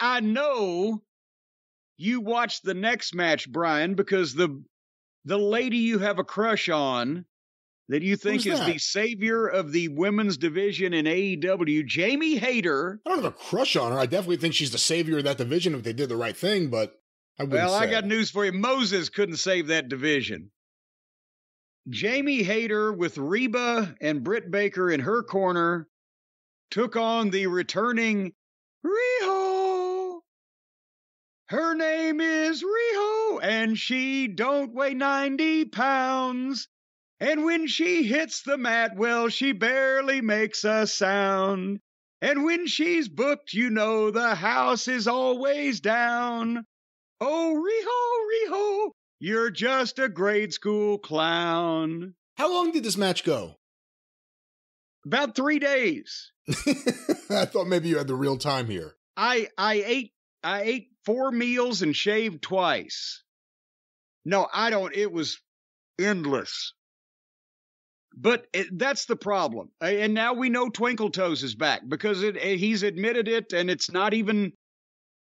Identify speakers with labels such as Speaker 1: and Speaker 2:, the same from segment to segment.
Speaker 1: I know you watched the next match, Brian, because the the lady you have a crush on that you think
Speaker 2: Who's
Speaker 1: is
Speaker 2: that?
Speaker 1: the savior of the women's division in AEW, Jamie Hayter.
Speaker 2: I don't have a crush on her. I definitely think she's the savior of that division if they did the right thing, but I wouldn't
Speaker 1: Well, I got news for you. Moses couldn't save that division. Jamie Hayter with Rebel and Britt Baker in her corner took on the returning Riho. Her name is Riho, and she don't weigh 90 pounds. And when she hits the mat, well, she barely makes a sound. And when she's booked, you know the house is always down. Oh, Riho, Riho, you're just a grade school clown.
Speaker 2: How long did this match go?
Speaker 1: About three days.
Speaker 2: I thought maybe you had the real time here.
Speaker 1: I I ate I ate four meals and shaved twice. No, I don't. It was endless. But it, that's the problem. And now we know Twinkle Toes is back because it, uh, he's admitted it and it's not even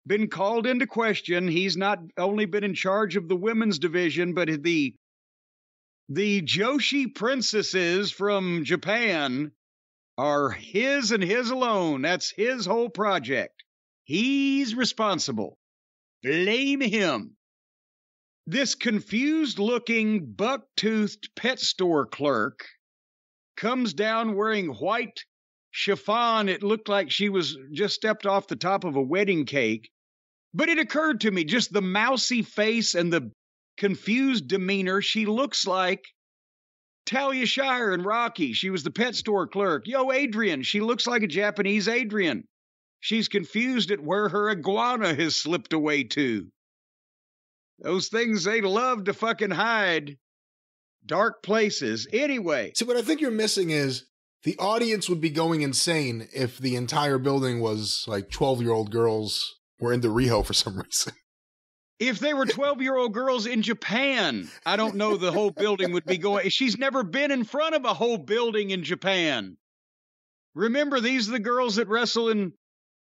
Speaker 1: been called into question. He's not only been in charge of the women's division, but the the Joshi princesses from Japan are his and his alone. That's his whole project. He's responsible. Blame him. This confused looking, buck toothed pet store clerk comes down wearing white chiffon. It looked like she was just stepped off the top of a wedding cake. But it occurred to me just the mousy face and the confused demeanor. She looks like Talia Shire and Rocky. She was the pet store clerk. Yo, Adrian. She looks like a Japanese Adrian. She's confused at where her iguana has slipped away to. Those things they love to fucking hide. Dark places. Anyway,
Speaker 2: See, what I think you're missing is the audience would be going insane if the entire building was like 12 year old girls were into Riho for some reason.
Speaker 1: if they were 12 year old girls in Japan, I don't know the whole building would be going. She's never been in front of a whole building in Japan. Remember, these are the girls that wrestle in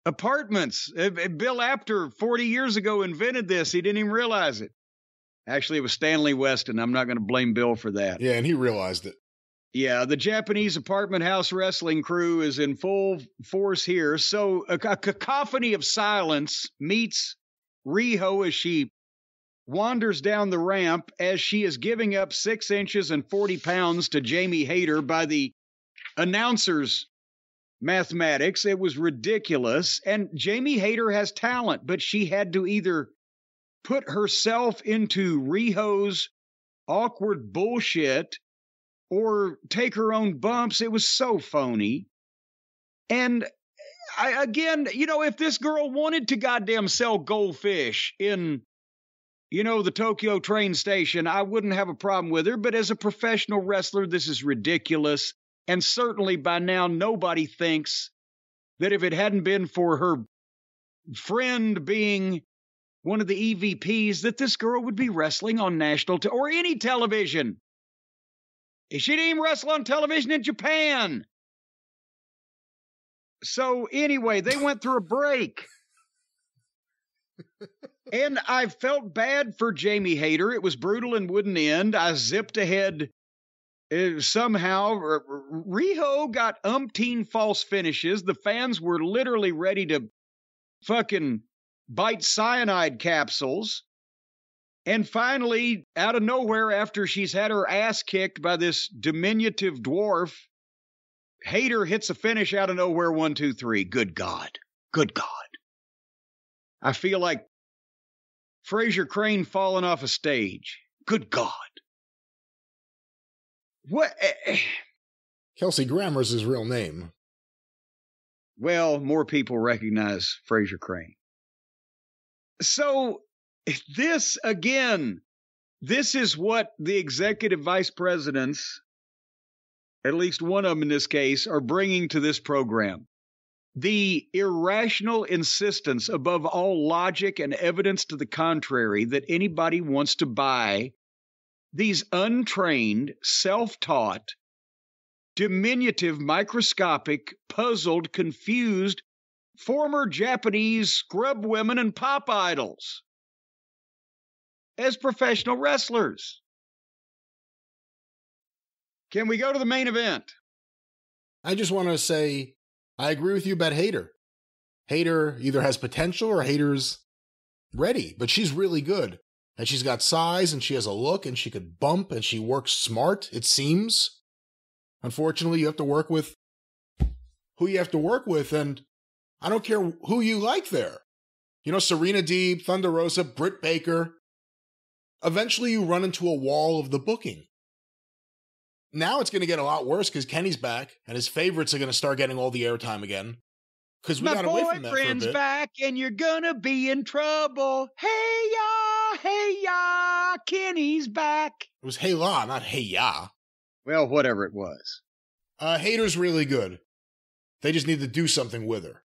Speaker 1: apartments. Uh, uh, Bill Apter, 40 years ago, invented this. He didn't even realize it. Actually, it was Stanley Weston. I'm not going to blame Bill for that.
Speaker 2: Yeah, and he realized it.
Speaker 1: Yeah, the Japanese apartment house wrestling crew is in full force here. So a, a cacophony of silence meets Riho as she wanders down the ramp as she is giving up six inches and 40 pounds to Jamie Hayter by the announcer's mathematics. It was ridiculous. And Jamie Hayter has talent, but she had to either put herself into Riho's awkward bullshit or take her own bumps. It was so phony. And I, again, you know, if this girl wanted to goddamn sell goldfish in, you know, the Tokyo train station, I wouldn't have a problem with her. But as a professional wrestler, this is ridiculous. And certainly by now, nobody thinks that if it hadn't been for her friend being one of the EVPs, that this girl would be wrestling on national te- or any television. She didn't even wrestle on television in Japan. So anyway, they went through a break. and I felt bad for Jamie Hayter. It was brutal and wouldn't end. I zipped ahead uh, somehow. Riho got umpteen false finishes. The fans were literally ready to fucking bite cyanide capsules. And finally, out of nowhere, after she's had her ass kicked by this diminutive dwarf, Hayter hits a finish out of nowhere. One, two, three. Good God. Good God. I feel like Frasier Crane falling off a stage. Good God. What? eh, eh.
Speaker 2: Kelsey Grammer's his real name.
Speaker 1: Well, more people recognize Frasier Crane. So, this again, this is what the executive vice presidents, at least one of them in this case, are bringing to this program. The irrational insistence, above all logic and evidence to the contrary, that anybody wants to buy these untrained, self taught, diminutive, microscopic, puzzled, confused, former Japanese scrub women and pop idols as professional wrestlers. Can we go to the main event?
Speaker 2: I just want to say I agree with you about Hayter. Hayter either has potential or Hayter's ready, but she's really good. And she's got size and she has a look and she could bump and she works smart, it seems. Unfortunately, you have to work with who you have to work with, and I don't care who you like there. You know, Serena Deeb, Thunder Rosa, Britt Baker. Eventually, you run into a wall of the booking. Now it's going to get a lot worse because Kenny's back and his favorites are going to start getting all the airtime again. Because we
Speaker 1: My
Speaker 2: got away from that for a
Speaker 1: boyfriend's back and you're gonna be in trouble. Hey ya, hey ya, Kenny's back.
Speaker 2: It was Hey La, not Hey Ya.
Speaker 1: Well, whatever it was.
Speaker 2: Uh, Hayter's really good. They just need to do something with her.